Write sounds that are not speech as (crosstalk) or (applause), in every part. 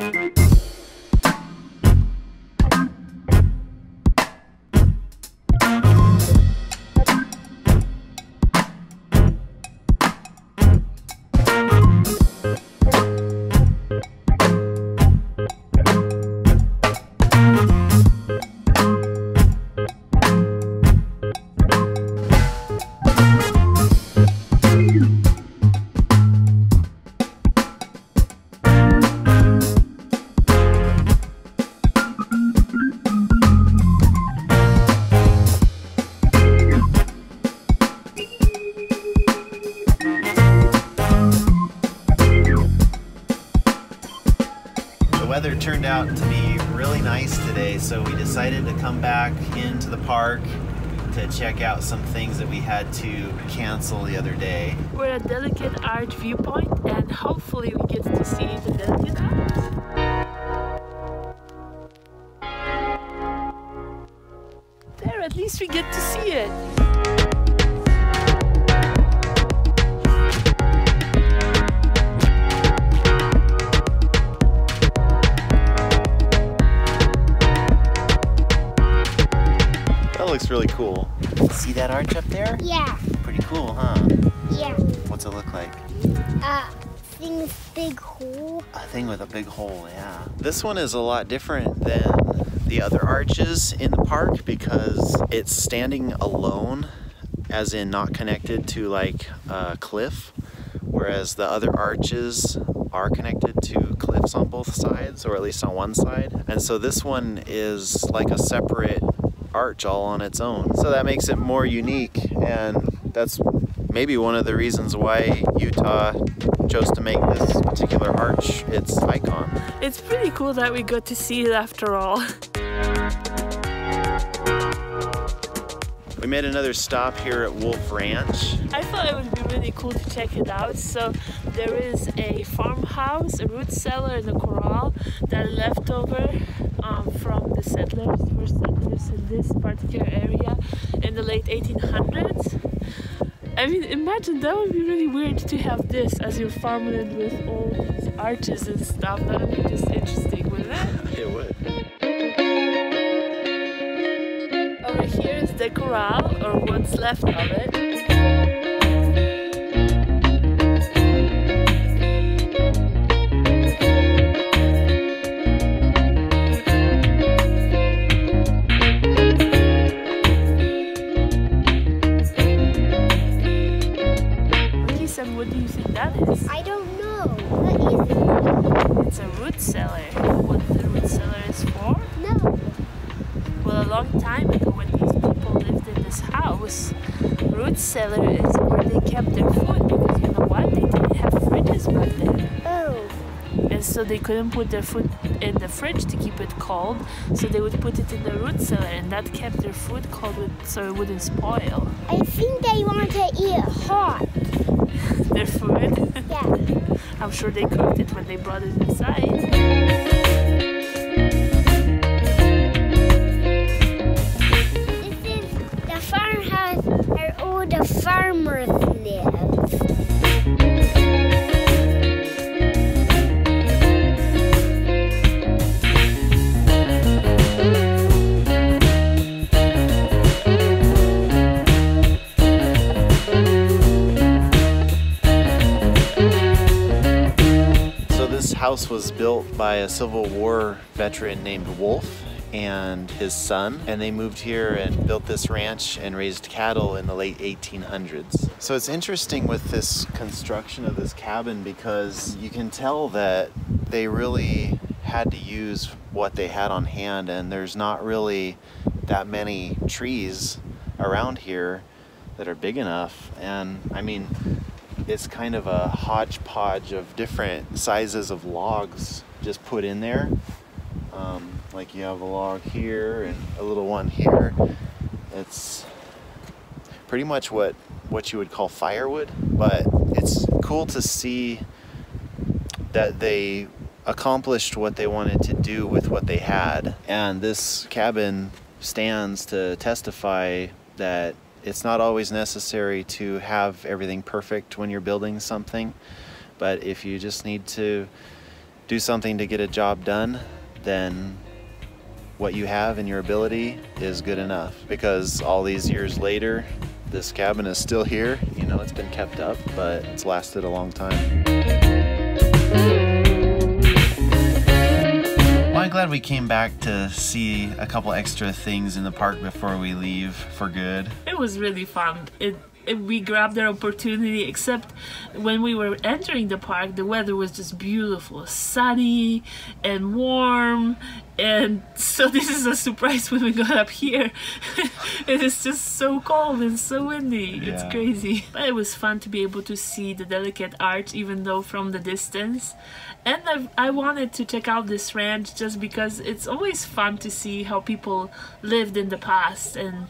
Bye. Weather turned out to be really nice today, so we decided to come back into the park to check out some things that we had to cancel the other day. We're at Delicate Arch Viewpoint and hopefully we get to see the Delicate Arch. There, at least we get to see it. Looks really cool. See that arch up there? Yeah, Pretty cool, huh? yeah. What's it look like? Uh, thing's big hole. A thing with a big hole, yeah. This one is a lot different than the other arches in the park because it's standing alone, as in not connected to like a cliff, whereas the other arches are connected to cliffs on both sides, or at least on one side. And so this one is like a separate arch all on its own. So that makes it more unique, and that's maybe one of the reasons why Utah chose to make this particular arch its icon. It's pretty cool that we got to see it after all. We made another stop here at Wolfe Ranch. I thought it would be really cool to check it out. So there is a farmhouse, a root cellar, and a corral that are left over um, from the settlers, first settlers in this particular area in the late 1800s. I mean, imagine that would be really weird to have this as your farmland with all these arches and stuff. That would be just interesting, wouldn't it? It would. Over here is the corral, or what's left of it. That is? I don't know. What is it? It's a root cellar. What the root cellar is for? No. Well, a long time ago, when these people lived in this house, root cellar is where they kept their food because you know what? They didn't have fridges back then. Oh. And so they couldn't put their food in the fridge to keep it cold, so they would put it in the root cellar, and that kept their food cold so it wouldn't spoil I think they want to eat hot. Their food. Yeah. (laughs) I'm sure they cooked it when they brought it inside. House was built by a Civil War veteran named Wolfe and his son, and they moved here and built this ranch and raised cattle in the late 1800s. So it's interesting with this construction of this cabin because you can tell that they really had to use what they had on hand, and there's not really that many trees around here that are big enough. And I mean, it's kind of a hodgepodge of different sizes of logs just put in there. Um, like you have a log here and a little one here. It's pretty much what what you would call firewood, but it's cool to see that they accomplished what they wanted to do with what they had. And this cabin stands to testify that it's not always necessary to have everything perfect when you're building something, but if you just need to do something to get a job done, then what you have and your ability is good enough. Because all these years later, this cabin is still here. You know, it's been kept up, but it's lasted a long time. I'm glad we came back to see a couple extra things in the park before we leave for good. It was really fun. It we grabbed our opportunity except when we were entering the park the weather was just beautiful sunny and warm. And (laughs) so this is a surprise when we got up here. (laughs) It is just so cold and so windy. Yeah. it's crazy. But it was fun to be able to see the delicate arch even though from the distance. And I've, i wanted to check out this ranch just because it's always fun to see how people lived in the past and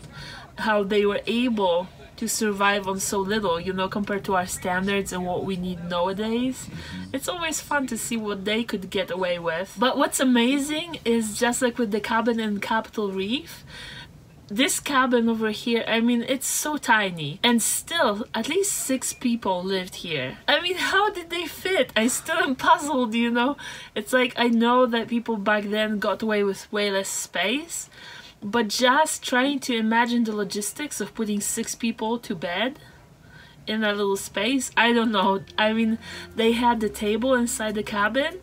how they were able to survive on so little, you know, compared to our standards and what we need nowadays. Mm-hmm. It's always fun to see what they could get away with. But what's amazing is just like with the cabin in Capitol Reef, this cabin over here, I mean, it's so tiny. And still, at least six people lived here. I mean, (laughs) how did they fit? I still am puzzled, you know? It's like, I know that people back then got away with way less space, but just trying to imagine the logistics of putting six people to bed in that little space, I don't know. I mean, they had the table inside the cabin,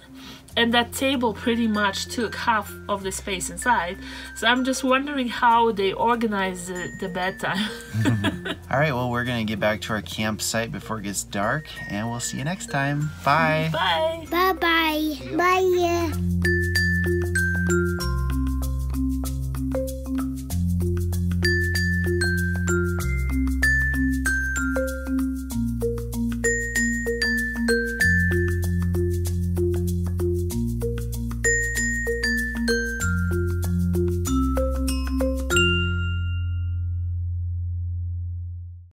and that table pretty much took half of the space inside. So I'm just wondering how they organized the, the bedtime. (laughs) All right, well, we're going to get back to our campsite before it gets dark, and we'll see you next time. Bye. Bye. Bye-bye. Bye.